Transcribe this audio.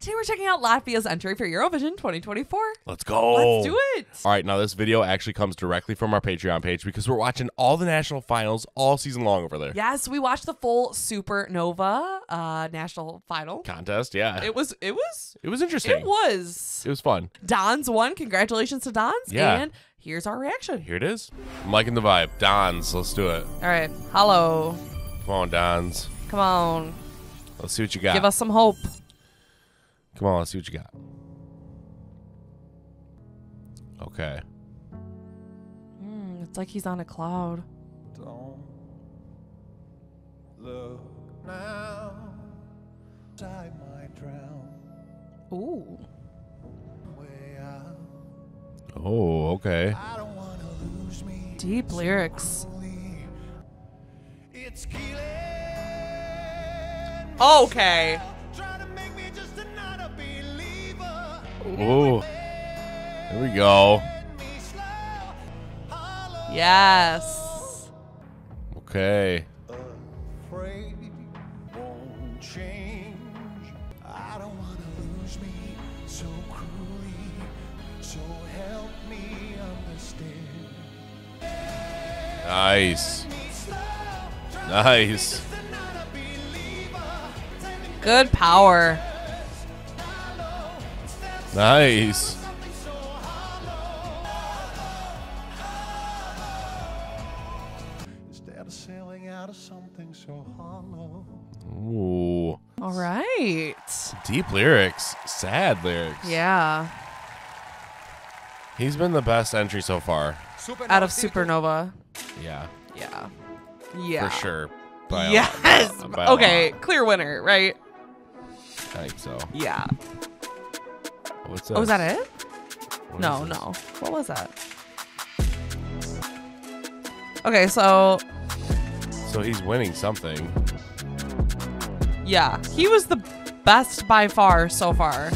Today we're checking out Latvia's entry for Eurovision 2024. Let's go. Let's do it. All right, now this video actually comes directly from our Patreon page because we're watching all the national finals all season long over there. Yes, we watched the full Supernova uh, national final. Contest, yeah. It was it was It was interesting. it was. It was fun. Dons won. Congratulations to Dons. Yeah. And here's our reaction. Here it is. I'm liking the vibe. Dons, let's do it. All right. Hello. Come on, Dons. Come on. Let's see what you got. Give us some hope. Come on, let's see what you got. Okay. Mm, it's like he's on a cloud. Don't look now. I might drown Ooh. way out. Oh, okay. I don't wanna lose me. Deep lyrics. Only It's killing. Okay. Believer. Oh, there we go. Me slow. Hollow. Yes. Okay. Afraid won't change. I don't wanna lose me so cruelly. So help me understand. Nice. Nice. just another believer. Take me Good power. Hollow. Ooh. All right. Deep lyrics. Sad lyrics. Yeah. He's been the best entry so far. Out of Supernova. Yeah. Yeah. Yeah. For sure. By Yes. lot. By Okay. lot. Clear winner, right? I think so. Yeah. What's? Oh, was that it? What No, no. What was that? Okay, so So he's winning something. yeah, he was the best by far so far.